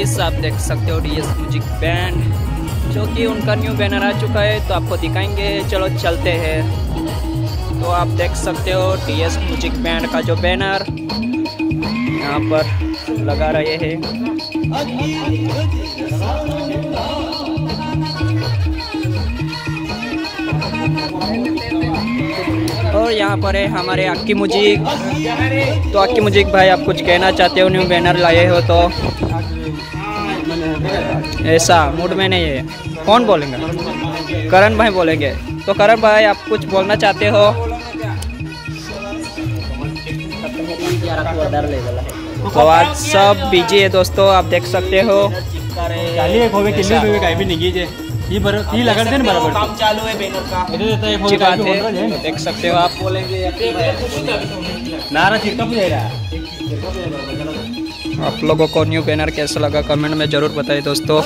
Guys आप देख सकते हो डीएस म्यूज़िक बैंड जो कि उनका न्यू बैनर आ चुका है तो आपको दिखाएँगे। चलो, चलते हैं। तो आप देख सकते हो डीएस म्यूज़िक बैंड का जो बैनर यहाँ पर लगा रहे हैं। और यहाँ पर है हमारे अक्की मुजिक। तो अक्की मुजिक भाई, आप कुछ कहना चाहते हो? न्यू बैनर लाए हो तो। ऐसा मूड में नहीं है। कौन बोलेंगे? करण भाई बोलेंगे। तो करण भाई आप कुछ बोलना चाहते हो? तो आज सब बिज़ी है दोस्तों आप देख सकते हो। देख सकते हो आप बोलेंगे नारा आप लोगों को न्यू बैनर कैसा लगा कमेंट में ज़रूर बताइए दोस्तों।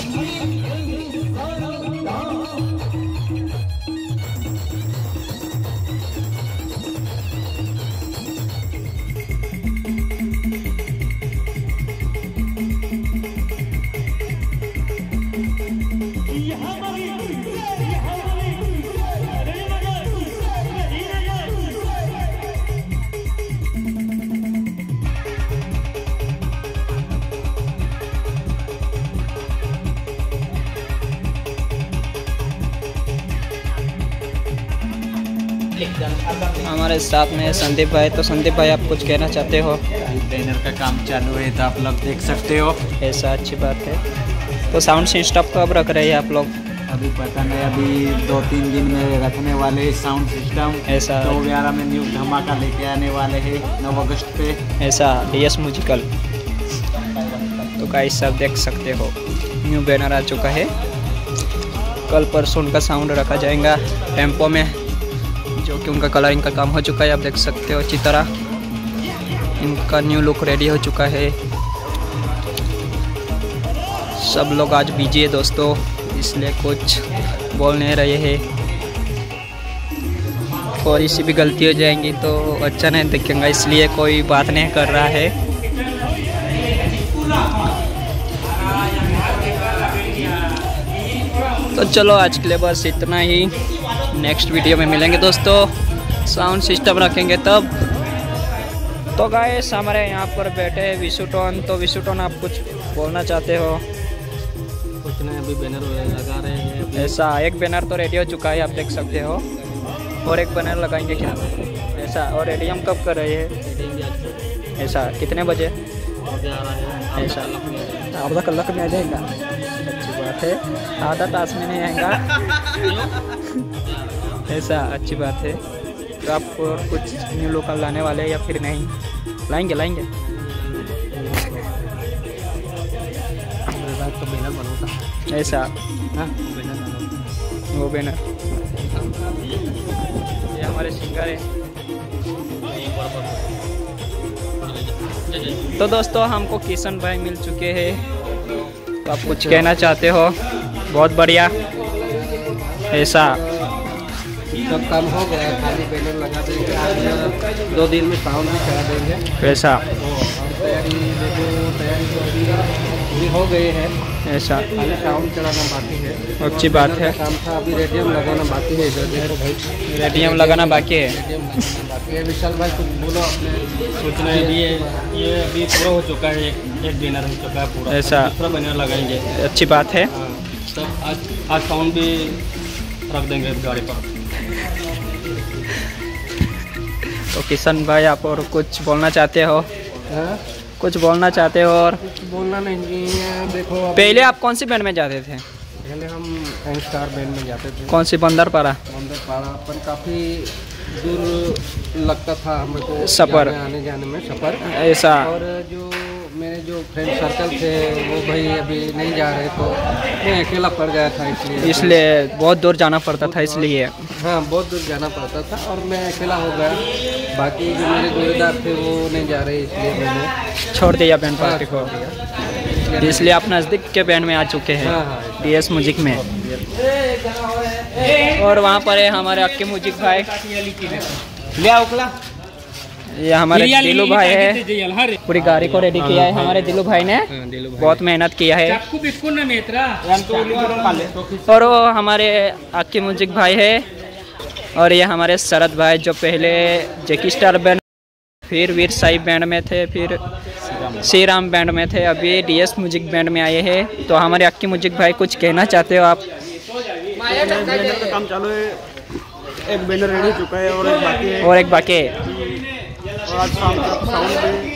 हमारे साथ में संदीप भाई। तो संदीप भाई आप कुछ कहना चाहते हो? बैनर का काम चालू है तो आप लोग देख सकते हो। ऐसा अच्छी बात है। तो साउंड सिस्टम कब रख रहे हैं आप लोग? अभी पता नहीं अभी दो तीन दिन में रखने वाले साउंड सिस्टम ऐसा। दो ग्यारह में न्यू धमाका लेके आने वाले हैं नौ अगस्त पे। ऐसा डीएस म्यूजिकल तो गाइस सब देख सकते हो न्यू बैनर आ चुका है। कल परसों उनका साउंड रखा जाएगा टेंपो में। जो कि उनका कलरिंग का काम हो चुका है, आप देख सकते हो, अच्छी तरह। इनका न्यू लुक रेडी हो चुका है। सब लोग आज बिज़ी है दोस्तों, इसलिए कुछ बोल नहीं रहे हैं। और इसी भी गलती हो जाएँगी तो अच्छा नहीं दिखेगा, इसलिए कोई बात नहीं कर रहा है। तो चलो आज के लिए बस इतना ही। नेक्स्ट वीडियो में मिलेंगे दोस्तों। साउंड सिस्टम रखेंगे तब। तो गाइस हमारे यहाँ पर बैठे हैं विशुटोन तो विशुटोन आप कुछ बोलना चाहते हो? कुछ नहीं अभी बैनर लगा रहे हैं। ऐसा एक बैनर तो रेडी हो चुका है आप देख सकते हो। और एक बैनर लगाएँगे क्या? ऐसा और एडीएम कब कर रहे हैं? ऐसा कितने बजे? ऐसा। आधा कलाक में आ जाएगा। बात है। आधा तास में नहीं आएगा। ऐसा अच्छी बात है। तो आप और कुछ न्यू लोकल लाने वाले हैं या फिर नहीं? लाएँगे लाएँगे। तो ऐसा हाँ? वो बैनर ये हमारे सिंगर है। तो दोस्तों, हमको किशन भाई मिल चुके हैं। तो आप कुछ कहना चाहते हो? बहुत बढ़िया। ऐसा। सब काम हो गया खाली बैनर लगा देंगे दो दिन में साउंड भी करा देंगे। ऐसा पूरी हो गई है। ऐसा। खाली साउंड चढ़ाना बाकी है। अच्छी बात है। काम था अभी रेडियम लगाना बाकी है इधर। देखो भाई। रेडियम लगाना बाकी है। रेडियम लगाना बाकी है। विशाल भाई कुछ बोलो अपने। सोचना है ये ये अभी पूरा हो चुका है। एक एक बैनर हो चुका है पूरा। ऐसा। दूसरा बैनर लगाएँगे। अच्छी बात है। हाँ। तब आज आज साउंड भी रख देंगे गाड़ी पर। तो किशन भाई आप और कुछ बोलना चाहते हो? हाँ? कुछ बोलना चाहते हो और? बोलना नहीं है देखो पहले आप कौन सी बैंड में जाते थे? पहले हम स्टार बैंड में जाते थे। कौन सी? बंदर पारा बंदर पारा अपन काफ़ी दूर लगता था हमको सफ़र। आने जाने में सफ़र। ऐसा। और जो मेरे जो फ्रेंड सर्कल थे वो भाई अभी नहीं जा रहे तो मैं अकेला पड़ गया था इसलिए। इसलिए बहुत दूर जाना पड़ता था इसलिए। हाँ बहुत दूर जाना पड़ता था और मैं अकेला हो गया। बाकी जो मेरे जोड़ीदार थे वो नहीं जा रहे इसलिए मैंने छोड़ दिया बैंड पार्टी को। इसलिए आप नज़दीक के बैंड में आ चुके हैं हाँ हाँ डी एस म्यूज़िक में। और वहाँ पर है हमारे अक्के म्यूज़िक भाई। ले आओ कला ये हमारे दिलू भाई है। पूरी गाड़ी को रेडी किया है हमारे दिलू भाई ने। बहुत मेहनत किया है। और वो हमारे आकी मुजिक भाई है। और ये हमारे शरद भाई जो पहले जेकी स्टार बैंड फिर वीर साई बैंड में थे फिर श्री राम बैंड में थे अभी डीएस म्यूज़िक बैंड में आए हैं। तो हमारे अक्की म्यूज़िक भाई कुछ कहना चाहते हो आप? का काम चालू है। एक बैनर रेडी चुका है और एक बाकी है। और एक बाकी है, आज शाम तक साउंड भी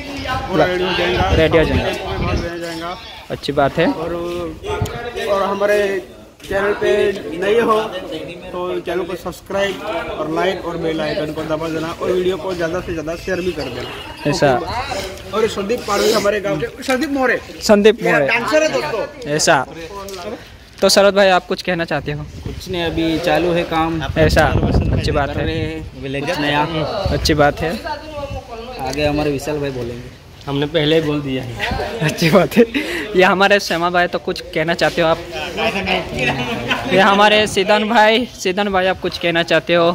पूरा रेडी हो जाएगा। रेडी जाएगा। जाएगा। अच्छी बात है। और और हमारे चैनल पे नए हो तो चैनल को सब्सक्राइब और लाइक और बेल आइकन को दबा देना और वीडियो को ज़्यादा से ज़्यादा शेयर भी कर देना। ऐसा। और संदीप पारवी हमारे गाँव के संदीप मोरे। संदीप मोरे डांसर है दोस्तों। ऐसा। तो शरद भाई आप कुछ कहना चाहते हो? कुछ नहीं अभी चालू है काम। ऐसा। अच्छी बात है। विलेज नया। अच्छी बात है। आगे हमारे विशाल भाई बोलेंगे। हमने पहले ही बोल दिया है। अच्छी बात है। ये हमारे श्यामा भाई तो कुछ कहना चाहते हो आप? ये हमारे सिदन भाई सिदन भाई आप कुछ कहना चाहते हो?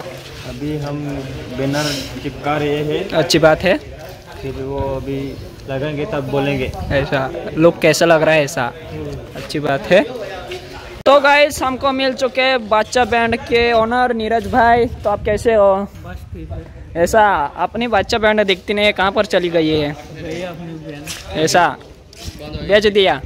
अभी हम बैनर चिपका रहे हैं। अच्छी बात है। फिर वो अभी लगेंगे तब बोलेंगे। ऐसा। लोग कैसा लग रहा है ऐसा? अच्छी बात है। तो गाइस हमको मिल चुके बादशाह बैंड के ओनर नीरज भाई। तो आप कैसे हो? ऐसा अपनी बादशाह बैंड दिखती नहीं है कहाँ पर चली गई है? ऐसा बेच दिया।